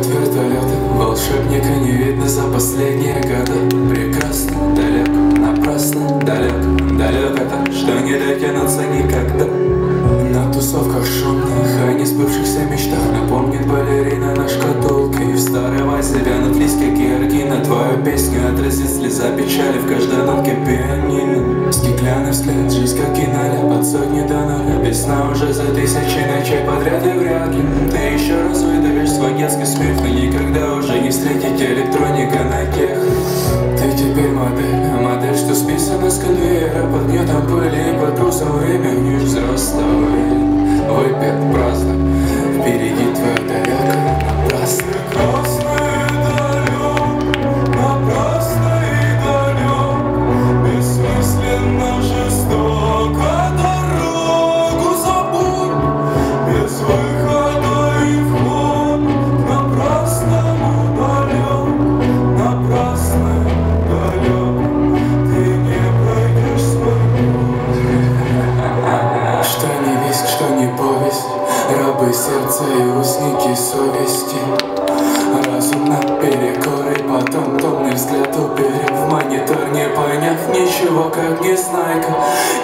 летают вертолеты. Волшебника не видно за последние годы. Прекрасно далеко, напрасно далеко, далеко это, что не дотянуться никогда. На тусовках шумных, и не сбывшихся мечтах Напомнит балерина наш и В старой вазе вянут листья георгии георгина Твою песню отразит слеза печали В каждой нотке пианино. Стеклянный взгляд, жизнь как киноляп От сотни до ноля Без сна уже за тысячи ночей подряд и вряд ли. Ты еще раз выдавишь свой детский смех Но никогда уже не встретить электроника на тех. Ты теперь модель, а модель, что списана с конвейера. Под гнетом пыли и под грузом времени взрослого Выпьет праздно, узники совести. Разум наперекор и потом томный взгляд уперев В монитор не поняв ничего, как незнайка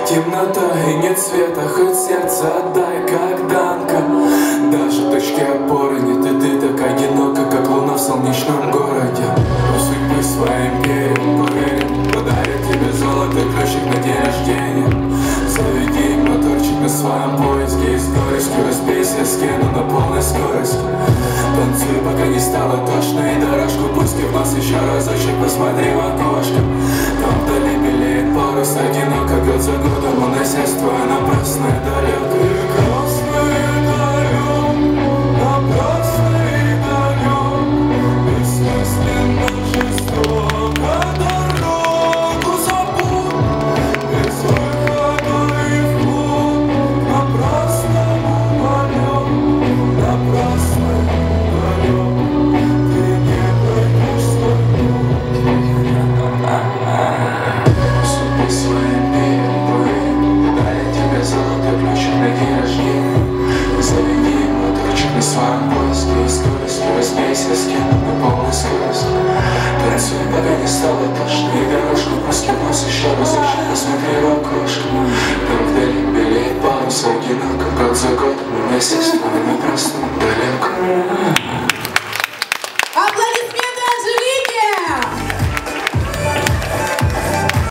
Темнота и нет света, хоть сердце отдай, как данка. Даже точки опоры нет, и ты так одинока, как луна в солнечном городе. У судьбы своим перьям поверим Подарит тебе золотой ключик на день рождения Заведи моторчик на своем поиске И скоростью разбейся с стену на полной скорости Танцуй, пока не стало тошно И дорожку пусть в нос еще разочек Посмотри в окошко. Там вдали белеет парус Одиноко год за годом Уносясь в твое своем поиске И скоростью разбейся с кем на полной скорости Танцуй, пока не стало тошно И дорожку нос еще разочек Посмотри в окошко. Там вдали белеет парус Одиноко год за годом Вместе с тобой напрасно